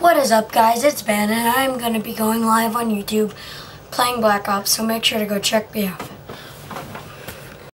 What is up guys, it's Ben and I'm going to be going live on YouTube playing Black Ops, so make sure to go check me out.